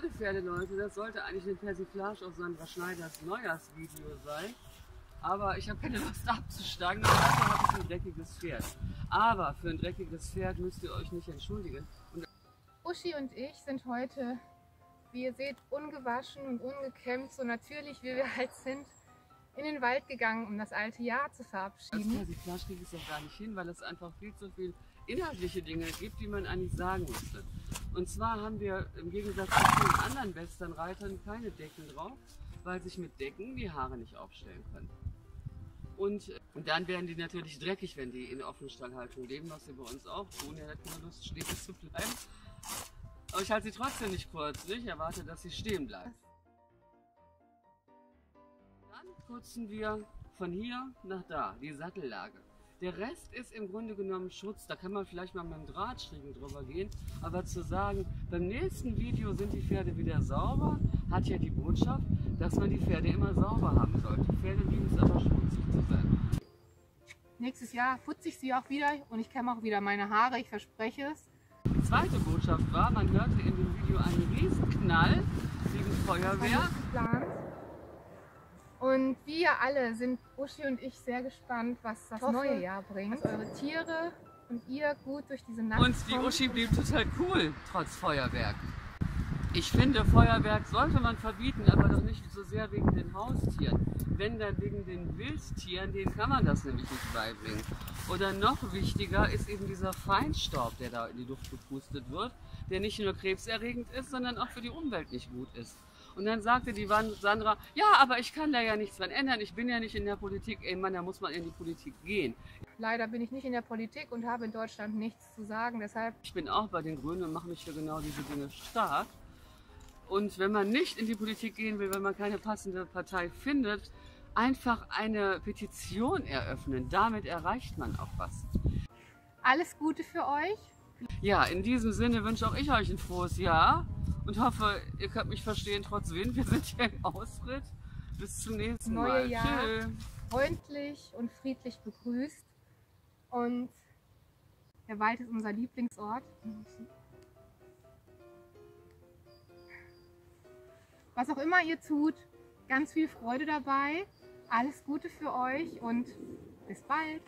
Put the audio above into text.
alle Pferdeleute, das sollte eigentlich eine Persiflage auf Sandra Schneiders Neujahrsvideo sein. Aber ich habe keine Lust abzusteigen, dafür habe ich ein dreckiges Pferd. Aber für ein dreckiges Pferd müsst ihr euch nicht entschuldigen. Und Uschi und ich sind heute, wie ihr seht, ungewaschen und ungekämmt, so natürlich wie wir halt sind, in den Wald gegangen, um das alte Jahr zu verabschieden. Persiflage kriege ich es auch gar nicht hin, weil es einfach viel zu viel inhaltliche Dinge gibt, die man eigentlich sagen müsste. Und zwar haben wir im Gegensatz zu vielen anderen Westernreitern keine Decken drauf, weil sich mit Decken die Haare nicht aufstellen können. Und, und dann werden die natürlich dreckig, wenn die in Offenstallhaltung leben, was sie bei uns auch tun. Er hat keine Lust, stehen zu bleiben. Aber ich halte sie trotzdem nicht kurz. Ich erwarte, dass sie stehen bleibt. Dann putzen wir von hier nach da, die Sattellage. Der Rest ist im Grunde genommen Schutz. Da kann man vielleicht mal mit dem Drahtschriegel drüber gehen. Aber zu sagen, beim nächsten Video sind die Pferde wieder sauber, hat ja die Botschaft, dass man die Pferde immer sauber haben sollte. Die Pferde lieben es aber schmutzig zu sein. Nächstes Jahr putze ich sie auch wieder und ich kämme auch wieder meine Haare, ich verspreche es. Die zweite Botschaft war, man hörte in dem Video einen Riesenknall wegen Feuerwehr. Und wir alle sind, Uschi und ich, sehr gespannt, was das Hoffe, neue Jahr bringt. Dass eure Tiere und ihr gut durch diese Nacht Und die kommt. Uschi blieb total cool, trotz Feuerwerk. Ich finde, Feuerwerk sollte man verbieten, aber doch nicht so sehr wegen den Haustieren. Wenn dann wegen den Wildtieren, denen kann man das nämlich nicht beibringen. Oder noch wichtiger ist eben dieser Feinstaub, der da in die Luft gepustet wird, der nicht nur krebserregend ist, sondern auch für die Umwelt nicht gut ist. Und dann sagte die Sandra, ja, aber ich kann da ja nichts dran ändern, ich bin ja nicht in der Politik. Ey Mann, da muss man in die Politik gehen. Leider bin ich nicht in der Politik und habe in Deutschland nichts zu sagen. Deshalb Ich bin auch bei den Grünen und mache mich für genau diese Dinge stark. Und wenn man nicht in die Politik gehen will, wenn man keine passende Partei findet, einfach eine Petition eröffnen. Damit erreicht man auch was. alles Gute für euch. Ja, in diesem Sinne wünsche auch ich euch ein frohes Jahr und hoffe, ihr könnt mich verstehen trotz Wind. Wir sind hier im Ausritt. Bis zum nächsten Neue Mal. Jahr. Tschö. freundlich und friedlich begrüßt. Und der Wald ist unser Lieblingsort. Was auch immer ihr tut, ganz viel Freude dabei. Alles Gute für euch und bis bald.